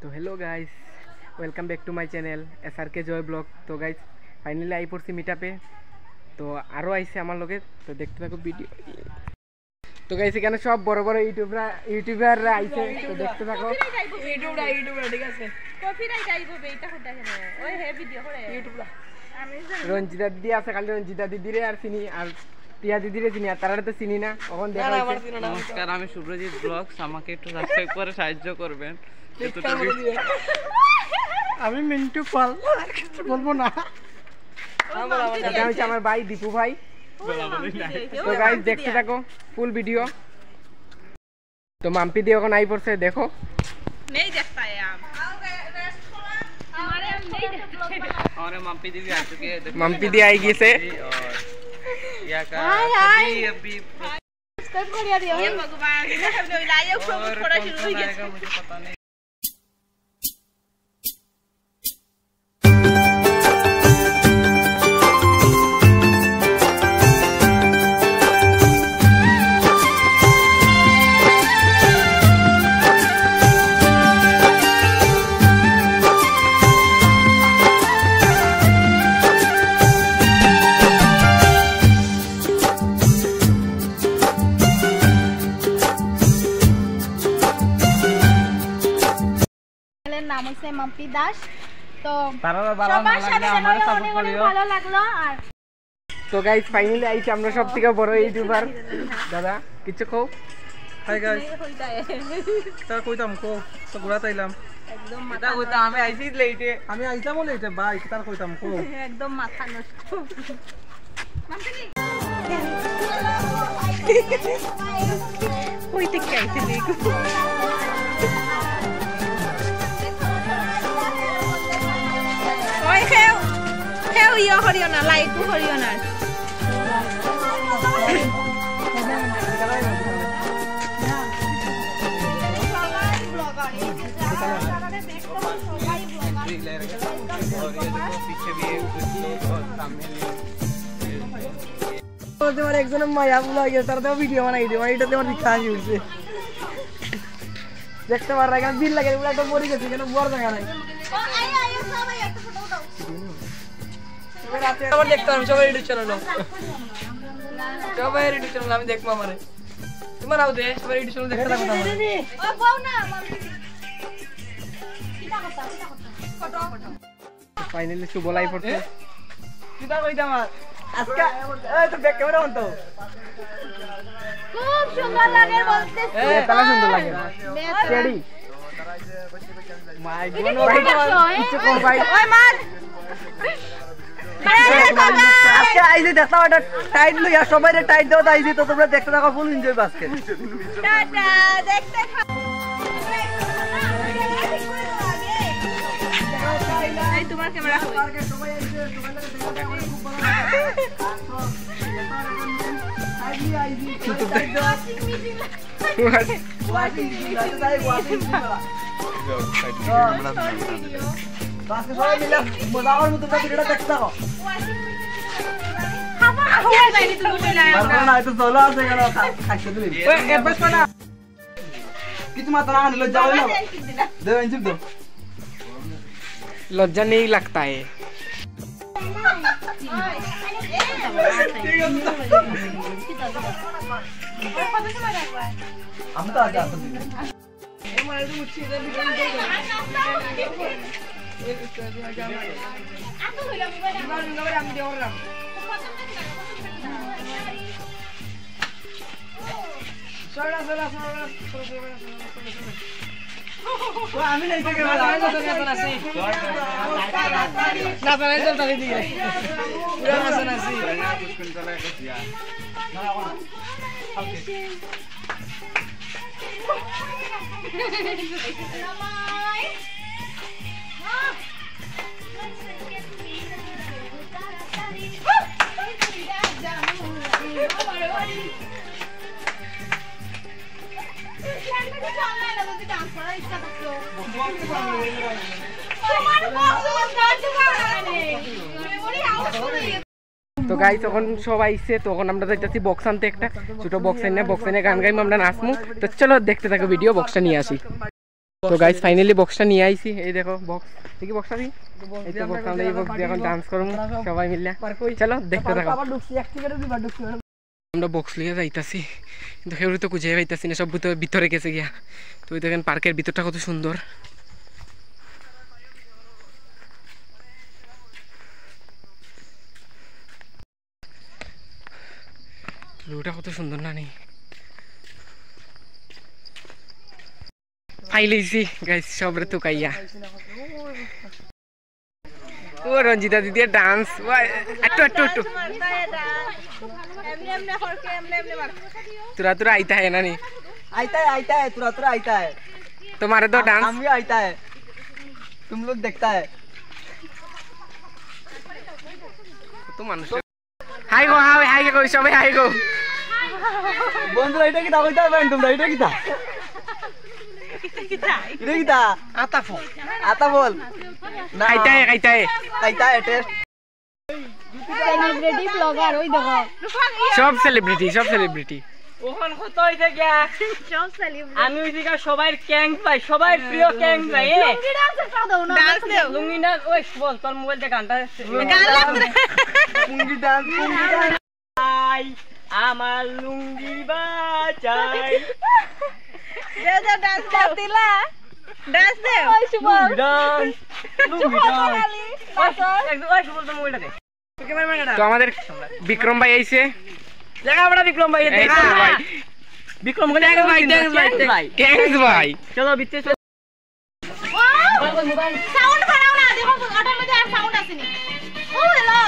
তো hello guys welcome back to my channel S R K Joy vlog তো guys finally I পড়ছি meet তো আরও আইছে আমার লগে, তো দেখতে থাকো ভিডিও তো গাইস এখানে সব বড় বড় ইউটিউবরা ইউটিউবাররা আইছে তো দেখতে থাকো। ইউটিউবরা ইউটিউবরা ঠিক আছে। কপিরাইট আইব বেইটা হতা কেন? ওই হে ভিডিও করে ইউটিউবরা। রঞ্জিতা দিদি আছে খালি রঞ্জিতা দিদিরে আর চিনি আর টিয়া দিদিরে চিনি আর তারা তো চিনি না। কখন দেখা হয়েছে? নমস্কার আমি শুভ্রজিৎ ব্লগস আমাকে একটু সাবস্ক্রাইব করে সাহায্য করবেন। আমি মিন্টু পাল বলব না। হচ্ছে আমার ভাই দীপু ভাই। তো গাইস দেখতে থাকো ফুল ভিডিও তো মাম্পি দিয়ে এখন আই পড়ছে দেখো नहीं देखता है आप हमारे हम नहीं देखते और मम्पी दीदी आ चुकी है देखो মাম্পি দিয়ে আই গিয়েছে और या का अभी अभी ये भगवान ने हमने लाए ऊपर और হচ্ছে মাম্পি দাস তো সবার সাথে হয়ে অনেক অনেক ভালো লাগল আর তো গাইস ফাইনালি আইছি আমরা সব থেকে বড় ইউটিউবার দাদা কিছু কও? হাই গাইস তা কইতাম কো তো ঘুরা তাইলাম একদম এটা কইতা আমি আইছি লেটে আমি আইতাম বলে এটা ভাই তার কইতাম কো একদম মাথা নষ্ট। কই থেকে আইছে সেও ইয় তোমার মায়া ভুল হয়ে তো ভিডিও বানাই দিও মানে এটা তোমার ভিক্ষা আসি উঠছে দেখতে পারো বিল লাগে ওটা তো মরে গেছে কেন বড় জায়গা নাই। আবার দেখতে আমি সবাই ইউটিউব চ্যানেল সবাই ইউটিউব চ্যানেল আমি দেখব আমারে। তোমার আও দে সবাই ইউটিউব চ্যানেল দেখতে থাকো ফাইনালি শুভ লাই পড়ছে কিটা কইতাম আজকে এই তো ব্যাক ক্যামেরা অন তো। খুব সুন্দর লাগে বলতে। তালা সুন্দর লাগে। রেডি মাই গড কিছু কম ভাই আজকে আইজি দেখতাম একটা টাইট লইয়া সবাই টাইট দাও আইজি তো তোমরা দেখতে থাকো ফুল এনজয় আজকে দেখতে তোমার ক্যামেরা করার মতো ভিডিওটা দেখতে থাকো না এটা চলো আছে কেন খাইতে দিবি কিছু মাত্র না নিল যাও না দে এনজিপ দো লজ্জা নেই লাগতা है। আমি তো গাই তখন সব আইসে তখন আমরা যাইতেছি বক্স আনতে একটা। ছোট বক্স এনে বক্স এনে গান গাইম, আমরা নাচমু। তো চলো দেখতে থাকো ভিডিও বক্সটা নিয়ে আসি। তো গাইস ফাইনালি বক্সটা নিয়ে আইছি। এই দেখো বক্স দেখি বক্সটা দি এই তো বক্স আমরা এই বক্স দিয়ে এখন ডান্স করব সবাই মিলে। চলো দেখতে থাকো। আমরা বক্স লিয়ে যাইতাছি। কিন্তু সেগুলো তো খুঁজে পাইতাছি না সব ভিতরে গেছে গিয়া। তো ওই দেখেন পার্কের ভিতরটা কত সুন্দর। ভিউটা কত সুন্দর না নেই ফাইলেছি গাইস সবরে তো কাইয়া ও রঞ্জিতা দিদি ডান্স একটু একটু একটু। এমনি এমনি হরকে এমনি এমনি মার तुरा तुरा आईता है ना नहीं आईता है आईता है तुरा तुरा आईता है तुम्हारे तो डांस हम भी आईता है तुम लोग देखता है তো মানুষ হাই গো হাই হাই গো সবাই হাই গো বন্ধুরা এটা কি দাও এটা বেন তোমরা এটা কি দা এটা কি দা আতা ফল আতা ফল না খাইতা হে খাইতা হে আইতা है टेस्ट সেলিব্রিটি ব্লগার ওই দেখো। সব সেলিব্রিটি সব সেলিব্রিটি ওখান কত হইছে গিয়া সব সেলিব্রিটি আমি গিয়া সবার ক্যাং পাই সবার প্রিয় ক্যাং পাই এ। ডান্সটা দাও না ডান্স দেও। লুঙ্গি না ওই বল তোর মোবাইল দিয়ে গানটা গান লাগবে। পুঙ্গি ডান্স পুঙ্গি ডান্স আই আমার লুঙ্গি বাঁচাই দেও ডান্স দেও তিলা। ডান্স দেও ওই সুবল ডান্স লুঙ্গি ডান্স একদম ওই সুবল তোর মোবাইলটা দে। তো আমাদের বিক্রম ভাই আইছে। লেখাপড়া বিক্রম ভাই বিক্রম ভাই ভাই ভাই চলো বিচ্ছে সাউন্ড বাড়াও না দেখো অটোর মধ্যে আর সাউন্ড আসেনি। ও হ্যালো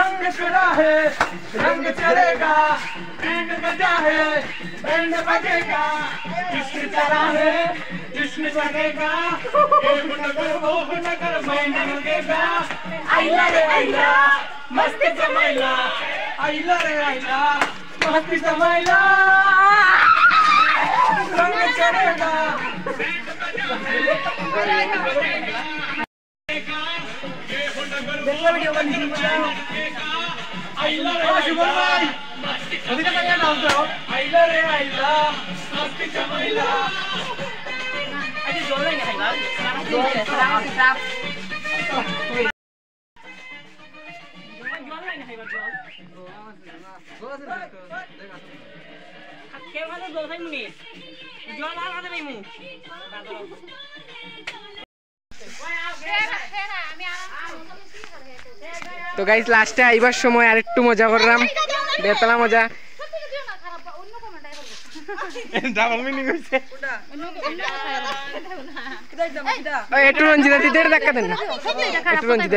रंग चढ़ा है, रंग चढ़ेगा बैंड बजा है बैंड बजेगा। इश्क चला है इश्क चलेगा एक नगर वो नगर मैं लगेगा। आइला रे आइला मस्त जमाइला आइला रे आइला मस्त जमाइला रंग चढ़ेगा। देखो video Dengar dia kan di sini kan. Oh, ya Bhai. Tadi kan kalian naik tuh. Aila re Aila, pasti Jamaila. Aja jualan ya Aila. Jualan, serang, serang. Kayak mana jual saya muni? Jual apa tadi mu? তো guys লাস্টে আইবার সময় আরেকটু মজা করলাম। বেতলা মজা। একটু দেখা না। একটু রঞ্জিতা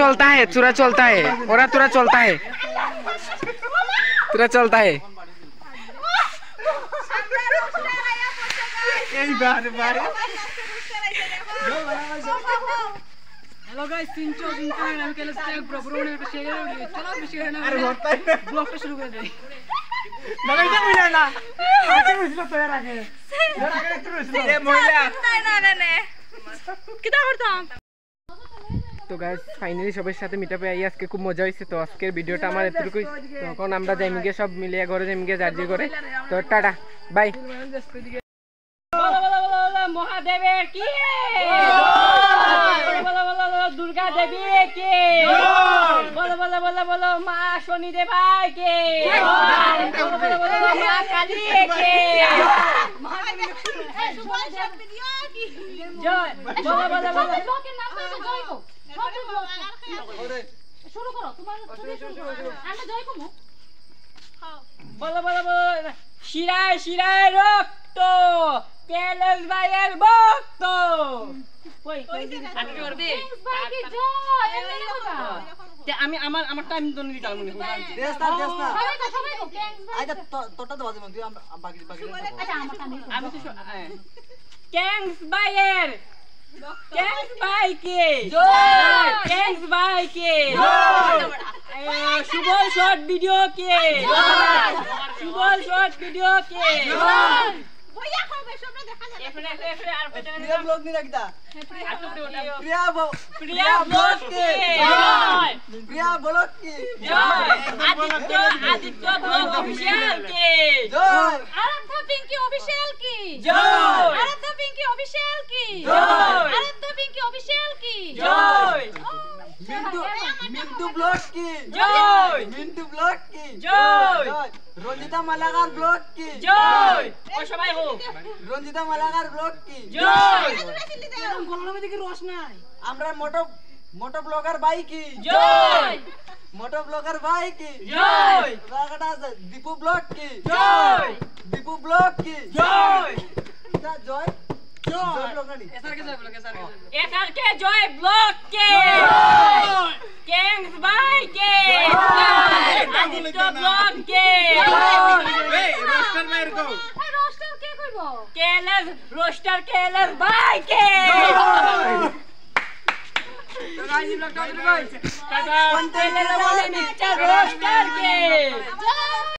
चलता है चूरा चलता है और तुरा चलता है। तुरा चलता है। हेलो गाइस सिंचो सिंचो हम के लिए ब्रो ब्रो ने शेयर चलो शेयर ना अरे बहुत ब्लॉग शुरू कर दे। দাদাইতে কইলা না না তো ফাইনালি সবার সাথে মিট আপে আজকে খুব মজা হয়েছে তো আজকের ভিডিওটা আমার এতটুকুই তখন আমরা যাইমিগে সব মিলিয়ে ঘরে যাইমিগে জার্জি করে তো টাটা বাই মহাদেবের কি দুর্গা দেবী কে বলো বলো বলো মা ভাই কে বলো বলো বলো মা কালী কে? জয়। বলো বলো বলো। ব্লকের নাম তো জয় কো শুরু করো তোমার তুমি শুরু করো। আমরা জয় কমু বলো বলো বলো শিরায় শিরায় রক্ত কেলেস ভাইয়ের ভক্ত। কই কই আগে করবে জয় আমি আমার আমার টাইম তো নিতে পারব না দেশ না দেশ না সবাই কো সবাই কো গ্যাংস তোটা তো বাজে তুই বাকি বাকি আচ্ছা আমার কানে আমি তো ক্যাংস ভাইয়ের ক্যাংস ভাই কে জয়। ক্যাংস ভাই কে জয় সুবল শর্ট ভিডিও কে? জয়। সুবল শর্ট ভিডিও কে? জয়। এফরে এফরে আর প্রিয়া ব্লগ নি রাখদা প্রিয়া প্রিয়া প্রিয়া ব্লগ কে জয় প্রিয়া ব্লগ কি জয় আদিত্য আদিত্য ব্লগ অফিশিয়াল কে জয় আরাধ্যা পিঙ্কি অফিশিয়াল কি জয় আরাধ্যা পিঙ্কি অফিশিয়াল কি জয় আরাধ্যা কি জয় মিন্টু মিন্টু ব্লগ কি? জয়! মিন্টু ব্লগ কি? জয়! রঞ্জিতা মালাকার ব্লগ কি? জয়! ও সবাই হোক। রঞ্জিতা মালাকার ব্লগ কি? জয়! দেখি রস নাই। আমরা মোটো মোটো ব্লগার ভাই কি? জয়! মোটো ব্লগার ভাই কি? জয়! রাগাটা আছে দীপু ব্লগ কি? জয়! দীপু ব্লগ কি? জয়! জয়। তা জয় জয় ব্লগ নানি এসআরকে জয় ব্লক কে ক্যাংস ভাই কে আদিত্য ব্লক কে এই রোস্টার কে কইব কেএলএস রোস্টার কেএলএস ভাই কে টাটা